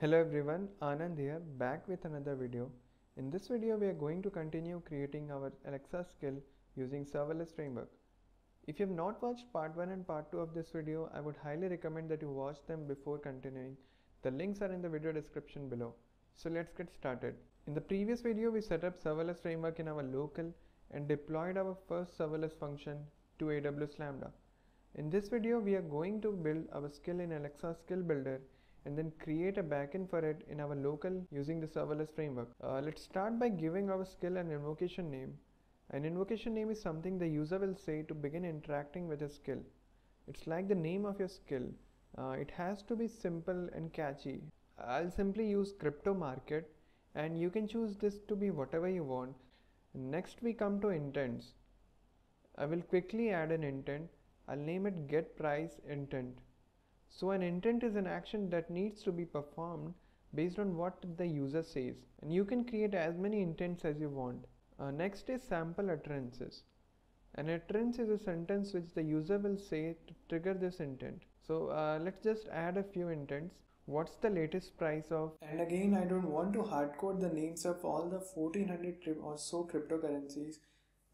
Hello everyone, Anand here, back with another video. In this video, we are going to continue creating our Alexa skill using serverless framework. If you have not watched part 1 and part 2 of this video, I would highly recommend that you watch them before continuing. The links are in the video description below. So let's get started. In the previous video, we set up serverless framework in our local and deployed our first serverless function to AWS Lambda. In this video, we are going to build our skill in Alexa Skill Builder and then create a backend for it in our local using the serverless framework. Uh, let's start by giving our skill an invocation name. An invocation name is something the user will say to begin interacting with a skill. It's like the name of your skill. Uh, it has to be simple and catchy. I'll simply use crypto market and you can choose this to be whatever you want. Next we come to intents. I will quickly add an intent. I'll name it get price intent. So an intent is an action that needs to be performed based on what the user says and you can create as many intents as you want. Uh, next is sample utterances. An utterance is a sentence which the user will say to trigger this intent. So uh, let's just add a few intents. What's the latest price of? And again, I don't want to hardcode the names of all the 1400 or so cryptocurrencies.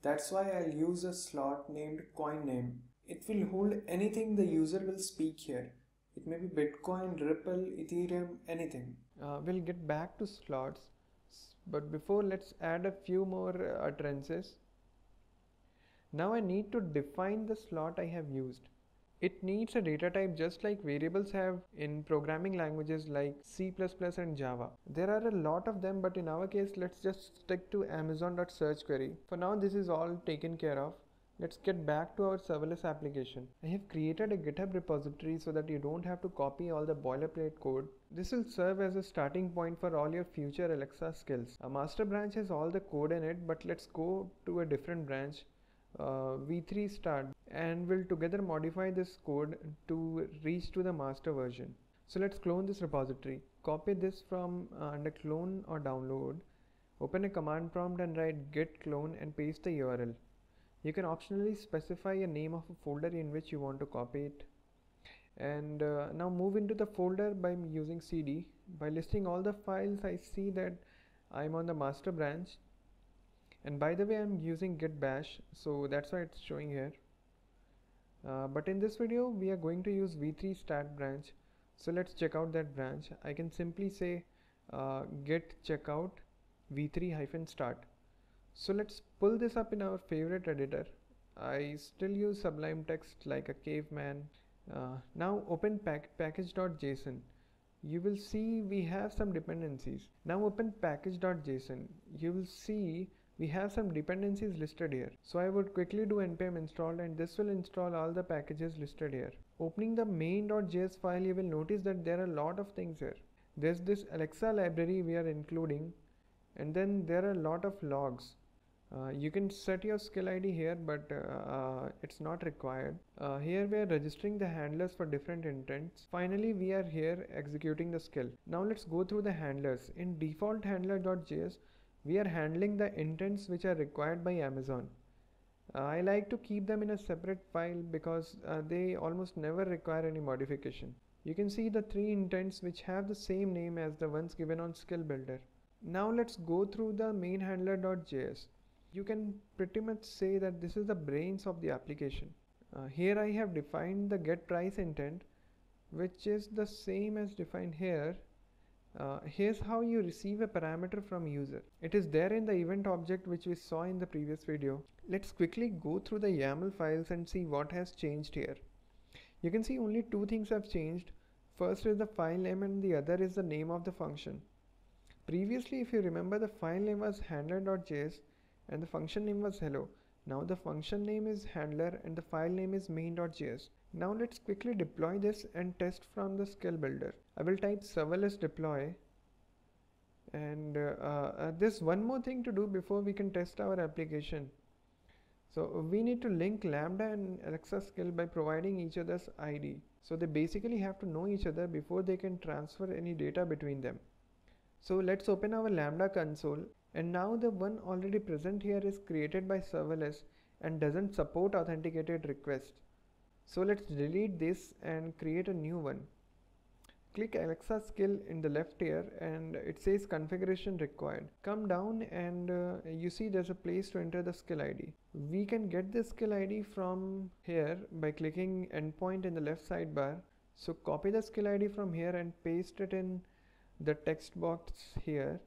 That's why I'll use a slot named coin name. It will hold anything the user will speak here. It may be Bitcoin, Ripple, Ethereum, anything. Uh, we'll get back to slots, but before let's add a few more uh, utterances. Now I need to define the slot I have used. It needs a data type just like variables have in programming languages like C++ and Java. There are a lot of them but in our case let's just stick to amazon.search query. For now this is all taken care of. Let's get back to our serverless application. I have created a GitHub repository so that you don't have to copy all the boilerplate code. This will serve as a starting point for all your future Alexa skills. A master branch has all the code in it, but let's go to a different branch, uh, v3 start, and we'll together modify this code to reach to the master version. So let's clone this repository. Copy this from uh, under clone or download. Open a command prompt and write git clone and paste the URL. You can optionally specify a name of a folder in which you want to copy it. And uh, now move into the folder by using cd. By listing all the files, I see that I'm on the master branch. And by the way, I'm using git bash, so that's why it's showing here. Uh, but in this video, we are going to use v3 start branch. So let's check out that branch. I can simply say uh, git checkout v3 hyphen start so let's pull this up in our favorite editor. I still use Sublime Text like a caveman. Uh, now open pack package.json. You will see we have some dependencies. Now open package.json. You will see we have some dependencies listed here. So I would quickly do npm install and this will install all the packages listed here. Opening the main.js file you will notice that there are a lot of things here. There's this Alexa library we are including and then there are a lot of logs. Uh, you can set your skill ID here but uh, uh, it's not required. Uh, here we are registering the handlers for different intents. Finally we are here executing the skill. Now let's go through the handlers. In default handler.js we are handling the intents which are required by Amazon. I like to keep them in a separate file because they almost never require any modification. You can see the three intents which have the same name as the ones given on skill builder. Now let's go through the main handler.js you can pretty much say that this is the brains of the application. Uh, here I have defined the get price intent which is the same as defined here. Uh, here's how you receive a parameter from user. It is there in the event object which we saw in the previous video. Let's quickly go through the YAML files and see what has changed here. You can see only two things have changed. First is the file name and the other is the name of the function. Previously if you remember the file name was handler.js and the function name was hello. Now the function name is handler and the file name is main.js. Now let's quickly deploy this and test from the skill builder. I will type serverless deploy and uh, uh, there's one more thing to do before we can test our application. So we need to link Lambda and Alexa skill by providing each other's ID. So they basically have to know each other before they can transfer any data between them. So let's open our Lambda console and now the one already present here is created by serverless and doesn't support authenticated request. So let's delete this and create a new one. click Alexa skill in the left here and it says configuration required. Come down and uh, you see there's a place to enter the skill ID. We can get the skill ID from here by clicking endpoint in the left sidebar. So copy the skill ID from here and paste it in the text box here.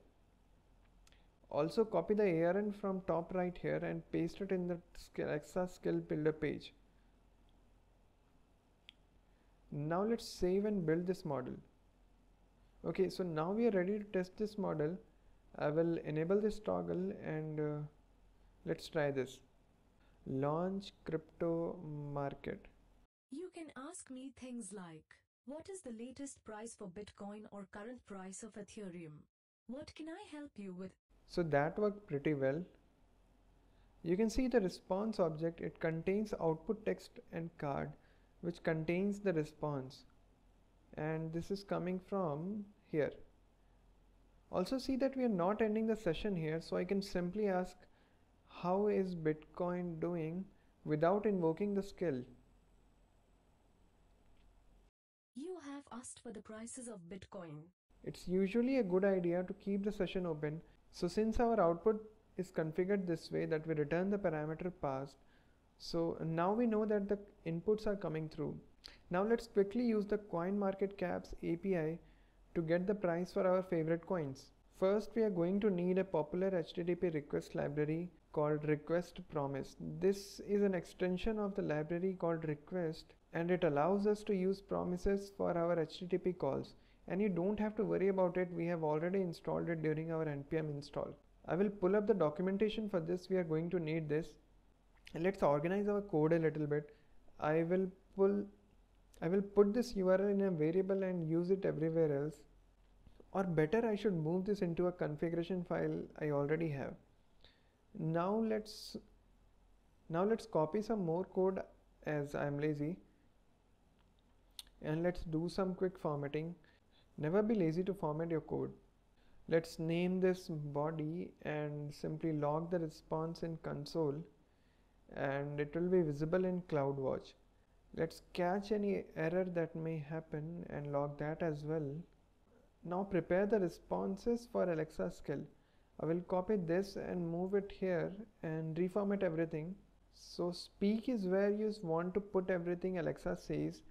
Also copy the ARN from top right here and paste it in the Alexa skill builder page. Now let's save and build this model. Okay, so now we are ready to test this model. I will enable this toggle and uh, let's try this. Launch crypto market. You can ask me things like, what is the latest price for Bitcoin or current price of Ethereum? What can I help you with? So that worked pretty well. You can see the response object, it contains output text and card which contains the response and this is coming from here. Also see that we are not ending the session here so I can simply ask how is Bitcoin doing without invoking the skill. You have asked for the prices of Bitcoin. It's usually a good idea to keep the session open. So since our output is configured this way that we return the parameter passed, so now we know that the inputs are coming through. Now let's quickly use the CoinMarketCap's API to get the price for our favorite coins. First we are going to need a popular HTTP request library called request promise. This is an extension of the library called request and it allows us to use promises for our HTTP calls and you don't have to worry about it. We have already installed it during our npm install. I will pull up the documentation for this. We are going to need this. Let's organize our code a little bit. I will pull I will put this URL in a variable and use it everywhere else. Or better I should move this into a configuration file I already have. Now let's now let's copy some more code as I'm lazy. And let's do some quick formatting never be lazy to format your code let's name this body and simply log the response in console and it will be visible in CloudWatch. Let's catch any error that may happen and log that as well. Now prepare the responses for Alexa skill. I will copy this and move it here and reformat everything. So speak is where you want to put everything Alexa says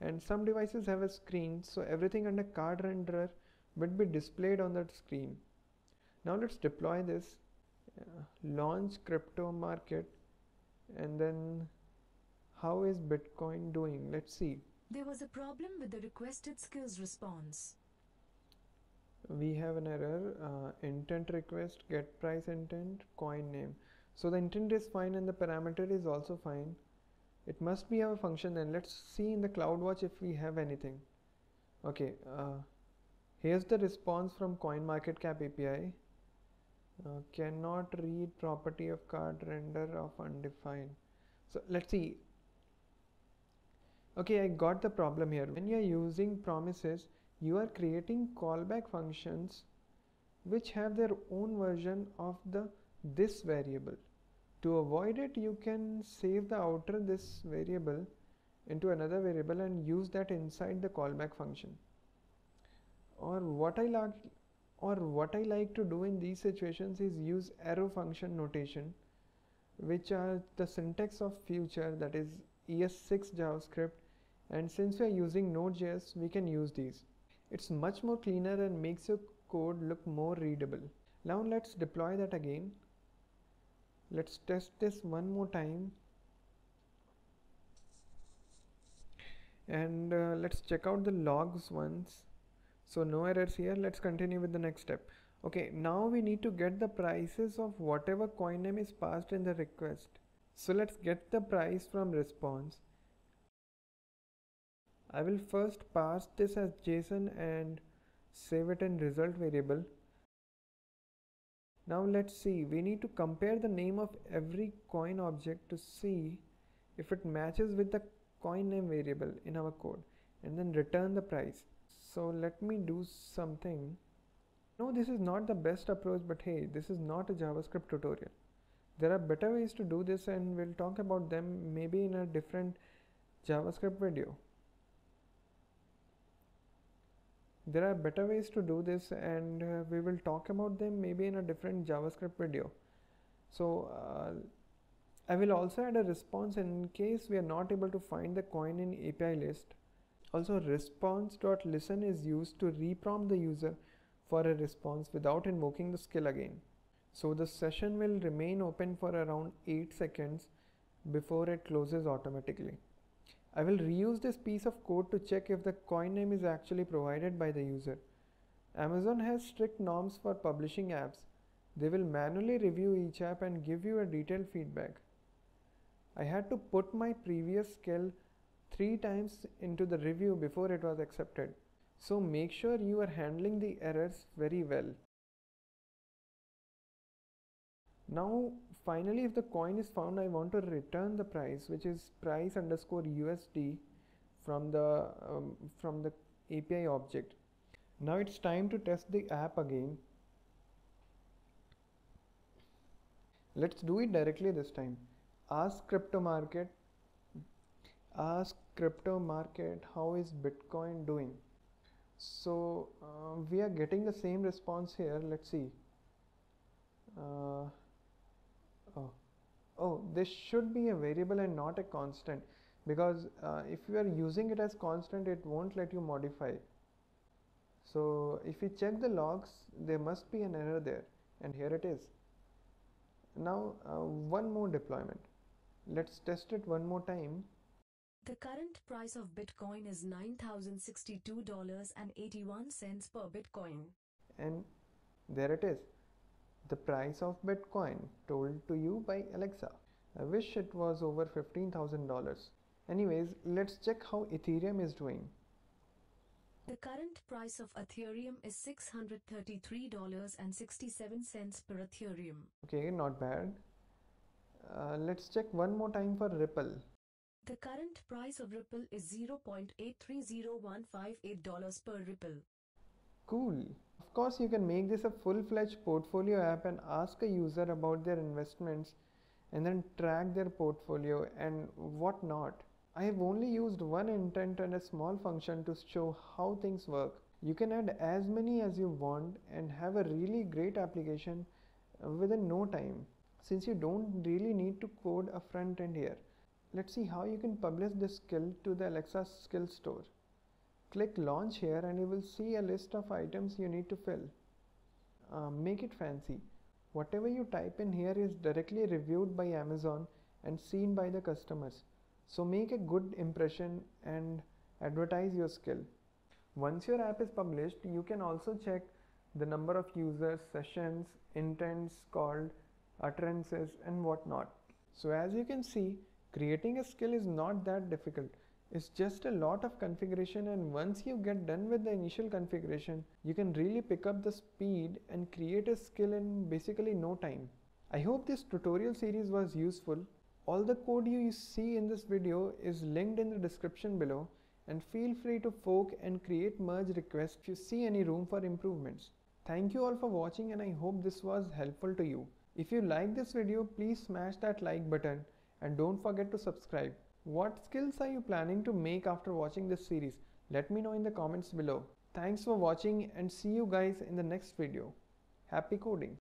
and some devices have a screen so everything under card renderer would be displayed on that screen. Now let's deploy this. Uh, launch crypto market and then how is bitcoin doing let's see there was a problem with the requested skills response we have an error uh, intent request get price intent coin name so the intent is fine and the parameter is also fine it must be our function then. Let's see in the CloudWatch if we have anything. Okay uh, here's the response from CoinMarketCap API uh, cannot read property of card render of undefined. So let's see. Okay I got the problem here. When you are using promises you are creating callback functions which have their own version of the this variable to avoid it you can save the outer this variable into another variable and use that inside the callback function or what I like or what I like to do in these situations is use arrow function notation which are the syntax of future that is ES6 JavaScript and since we are using Node.js we can use these. It's much more cleaner and makes your code look more readable. Now let's deploy that again. Let's test this one more time. And uh, let's check out the logs once. So no errors here. Let's continue with the next step. Okay now we need to get the prices of whatever coin name is passed in the request. So let's get the price from response. I will first pass this as JSON and save it in result variable now let's see. We need to compare the name of every coin object to see if it matches with the coin name variable in our code and then return the price. So let me do something. No this is not the best approach but hey this is not a javascript tutorial. There are better ways to do this and we'll talk about them maybe in a different javascript video There are better ways to do this and uh, we will talk about them maybe in a different JavaScript video. So uh, I will also add a response in case we are not able to find the coin in API list. Also response.listen is used to reprompt the user for a response without invoking the skill again. So the session will remain open for around 8 seconds before it closes automatically. I will reuse this piece of code to check if the coin name is actually provided by the user. Amazon has strict norms for publishing apps. They will manually review each app and give you a detailed feedback. I had to put my previous skill three times into the review before it was accepted. So make sure you are handling the errors very well. Now finally if the coin is found I want to return the price which is price underscore USD from the um, from the API object. Now it's time to test the app again. Let's do it directly this time. Ask crypto market ask crypto market how is bitcoin doing so uh, we are getting the same response here let's see uh, oh. Oh this should be a variable and not a constant because uh, if you are using it as constant it won't let you modify. So if you check the logs there must be an error there and here it is. Now uh, one more deployment. Let's test it one more time. The current price of Bitcoin is $9,062.81 per Bitcoin. And there it is. The price of Bitcoin told to you by Alexa. I wish it was over $15,000. Anyways, let's check how Ethereum is doing. The current price of Ethereum is $633.67 per Ethereum. Okay, not bad. Uh, let's check one more time for Ripple. The current price of Ripple is $0.830158 per Ripple. Cool. Of course, you can make this a full-fledged portfolio app and ask a user about their investments and then track their portfolio and whatnot. I have only used one intent and a small function to show how things work. You can add as many as you want and have a really great application within no time since you don't really need to code a front end here. Let's see how you can publish this skill to the Alexa skill store. Click launch here and you will see a list of items you need to fill. Uh, make it fancy. Whatever you type in here is directly reviewed by Amazon and seen by the customers. So make a good impression and advertise your skill. Once your app is published, you can also check the number of users, sessions, intents called, utterances and whatnot. So as you can see, Creating a skill is not that difficult. It's just a lot of configuration and once you get done with the initial configuration, you can really pick up the speed and create a skill in basically no time. I hope this tutorial series was useful. All the code you see in this video is linked in the description below and feel free to fork and create merge requests if you see any room for improvements. Thank you all for watching and I hope this was helpful to you. If you like this video, please smash that like button and don't forget to subscribe. What skills are you planning to make after watching this series? Let me know in the comments below. Thanks for watching and see you guys in the next video. Happy coding!